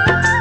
you.